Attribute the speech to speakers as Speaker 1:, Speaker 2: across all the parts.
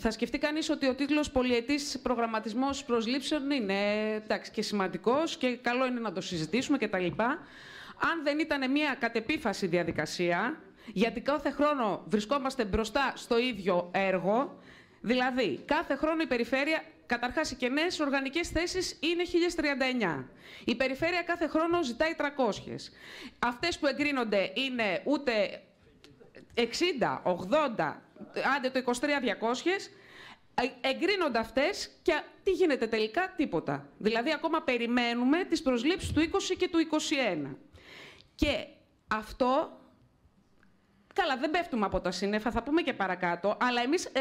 Speaker 1: θα σκεφτεί κανείς ότι ο τίτλος «Πολυετής προγραμματισμός προσλήψεων» είναι εντάξει, και σημαντικός και καλό είναι να το συζητήσουμε κτλ. Αν δεν ήταν μια κατεπίφαση διαδικασία, γιατί κάθε χρόνο βρισκόμαστε μπροστά στο ίδιο έργο, δηλαδή κάθε χρόνο η περιφέρεια Καταρχάς, οι κενές οργανικές θέσεις είναι 1039. Η περιφέρεια κάθε χρόνο ζητάει 300. Αυτές που εγκρίνονται είναι ούτε 60, 80, άντε το 23 200, εγκρίνονται αυτές και τι γίνεται τελικά, τίποτα. Δηλαδή ακόμα περιμένουμε τις προσλήψεις του 20 και του 21. Και αυτό, καλά δεν πέφτουμε από τα σύννεφα, θα πούμε και παρακάτω, αλλά εμείς ε,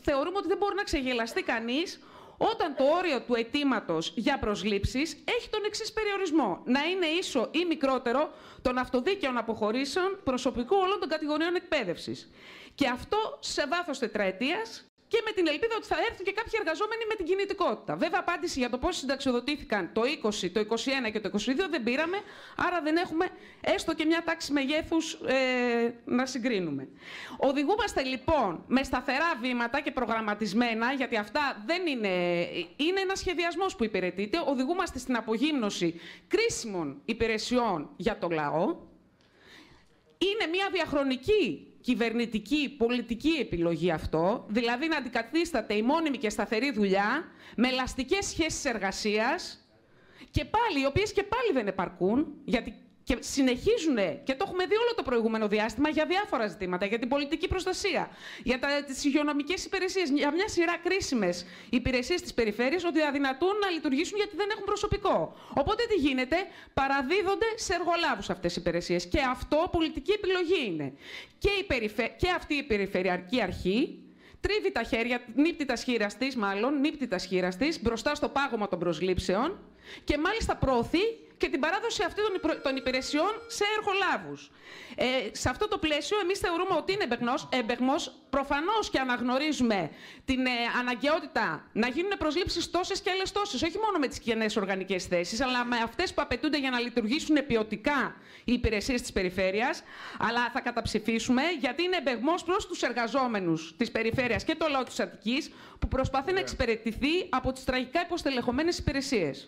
Speaker 1: θεωρούμε ότι δεν μπορεί να ξεγελαστεί κανείς όταν το όριο του αιτήματος για προσλήψεις έχει τον εξής περιορισμό. Να είναι ίσο ή μικρότερο των αυτοδίκαιων αποχωρήσεων προσωπικού όλων των κατηγοριών εκπαίδευσης. Και αυτό σε βάθος τετραετίας και με την ελπίδα ότι θα έρθουν και κάποιοι εργαζόμενοι με την κινητικότητα. Βέβαια, απάντηση για το πώς συνταξιοδοτήθηκαν το 20, το 21 και το 22 δεν πήραμε, άρα δεν έχουμε έστω και μια τάξη μεγέθους ε, να συγκρίνουμε. Οδηγούμαστε λοιπόν με σταθερά βήματα και προγραμματισμένα, γιατί αυτά δεν είναι. είναι ένας σχεδιασμός που υπηρετείται. Οδηγούμαστε στην απογύμνωση κρίσιμων υπηρεσιών για το λαό. Είναι μια διαχρονική κυβερνητική, πολιτική επιλογή αυτό, δηλαδή να αντικαθίσταται η μόνιμη και σταθερή δουλειά με ελαστικές σχέσεις εργασίας και πάλι, οι οποίες και πάλι δεν επαρκούν, γιατί και συνεχίζουν, και το έχουμε δει όλο το προηγούμενο διάστημα, για διάφορα ζητήματα. Για την πολιτική προστασία, για τις υγειονομικές υπηρεσίες, για μια σειρά κρίσιμες υπηρεσίες της περιφέρειας, ότι αδυνατούν να λειτουργήσουν γιατί δεν έχουν προσωπικό. Οπότε τι γίνεται, παραδίδονται σε εργολάβους αυτές οι υπηρεσίες. Και αυτό πολιτική επιλογή είναι. Και, η περιφε... και αυτή η περιφερειακή αρχή τρίβει τα χέρια, νύπτει τα σχήρα τη, μάλλον, νύπτει τα σχήρα τη μπροστά στο πάγωμα των προσλήψεων και μάλιστα προωθεί και την παράδοση αυτών των υπηρεσιών σε εργολάβους. Ε, σε αυτό το πλαίσιο, εμείς θεωρούμε ότι είναι εμπεγμός. Προφανώς και αναγνωρίζουμε την ε, αναγκαιότητα να γίνουν προσλήψεις τόσες και άλλες τόσες, όχι μόνο με τις κοινές οργανικές θέσεις, αλλά με αυτές που απαιτούνται για να λειτουργήσουν ποιοτικά οι υπηρεσίες της περιφέρειας. Αλλά θα καταψηφίσουμε, γιατί είναι εμπεγμός προς τους εργαζόμενους της περιφέρειας και το λαό της Αττικής, που προσπαθεί να εξυπηρετηθεί από τις τραγικά υποστελεχωμένες υπηρεσίες.